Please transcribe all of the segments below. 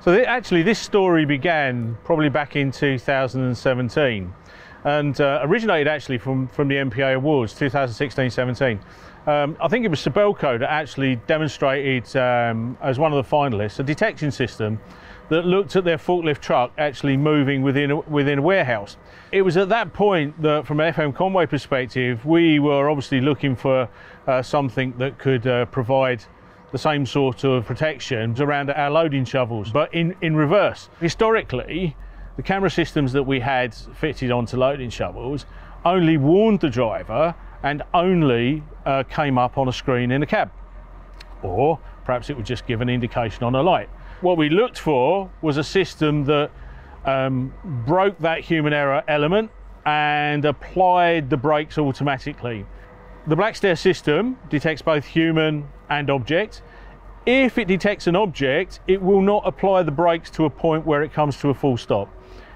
So th- actually, this story began probably back in 2017, and uh, originated actually from from the MPA Awards 2016-17. Um, I think it was Sibelco that actually demonstrated um, as one of the finalists a detection system that looked at their forklift truck actually moving within a, within a warehouse. It was at that point that, from an FM Conway perspective, we were obviously looking for uh, something that could uh, provide the same sort of protections around our loading shovels, but in, in reverse. Historically, the camera systems that we had fitted onto loading shovels only warned the driver and only uh, came up on a screen in a cab. Or perhaps it would just give an indication on a light. What we looked for was a system that um, broke that human error element and applied the brakes automatically. The Blaxtair system detects both human and object. If it detects an object, it will not apply the brakes to a point where it comes to a full stop.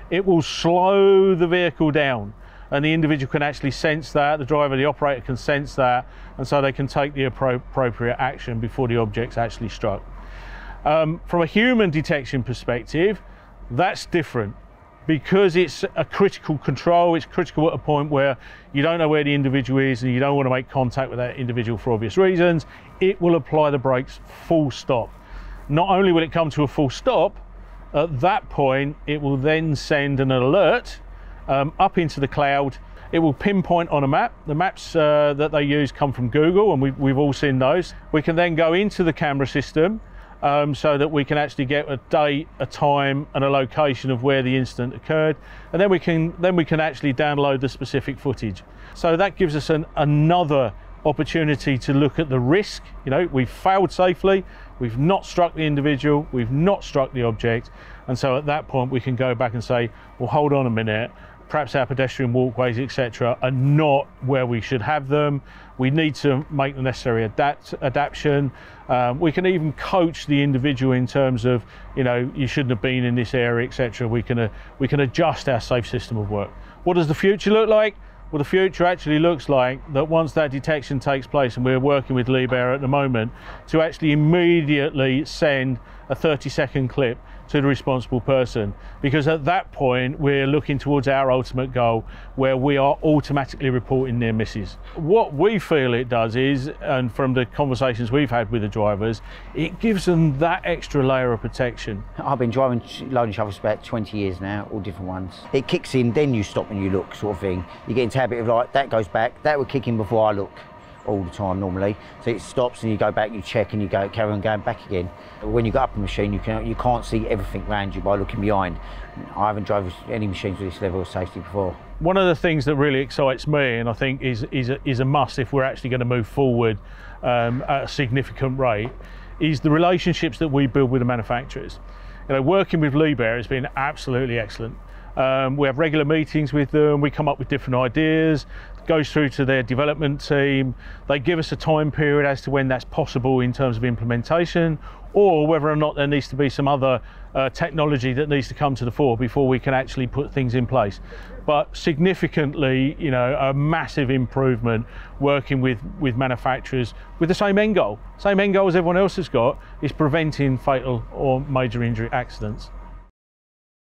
It will slow the vehicle down and the individual can actually sense that, the driver, the operator can sense that, and so they can take the appropriate action before the object's actually struck. Um, from a human detection perspective, that's different because it's a critical control, it's critical at a point where you don't know where the individual is and you don't want to make contact with that individual for obvious reasons, it will apply the brakes full stop. Not only will it come to a full stop, at that point, it will then send an alert um, up into the cloud. It will pinpoint on a map. The maps uh, that they use come from Google, and we've, we've all seen those. We can then go into the camera system um, so that we can actually get a date, a time, and a location of where the incident occurred, and then we can then we can actually download the specific footage. So that gives us an, another opportunity to look at the risk. You know, we've failed safely, we've not struck the individual, we've not struck the object, and so at that point we can go back and say, well, hold on a minute perhaps our pedestrian walkways, etc., are not where we should have them. We need to make the necessary adapt, adaptation. Um, we can even coach the individual in terms of, you know, you shouldn't have been in this area, etc. We can uh, we can adjust our safe system of work. What does the future look like? Well, the future actually looks like that once that detection takes place, and we're working with Liebherr at the moment, to actually immediately send a 30 second clip to the responsible person because at that point we're looking towards our ultimate goal where we are automatically reporting near misses. What we feel it does is, and from the conversations we've had with the drivers, it gives them that extra layer of protection. I've been driving loading shovels about 20 years now, all different ones. It kicks in, then you stop and you look sort of thing. You get into habit of like, that goes back, that would kick in before I look all the time normally. So it stops and you go back, you check and you go carry on going back again. When you got up a machine, you can you can't see everything around you by looking behind. I haven't drove any machines with this level of safety before. One of the things that really excites me, and I think is is a, is a must if we're actually going to move forward um, at a significant rate, is the relationships that we build with the manufacturers. You know, working with Liebherr has been absolutely excellent. Um, we have regular meetings with them. We come up with different ideas goes through to their development team. They give us a time period as to when that's possible in terms of implementation, or whether or not there needs to be some other uh, technology that needs to come to the fore before we can actually put things in place. But significantly, you know, a massive improvement working with, with manufacturers with the same end goal. Same end goal as everyone else has got is preventing fatal or major injury accidents.